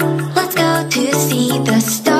Let's go to see the stars.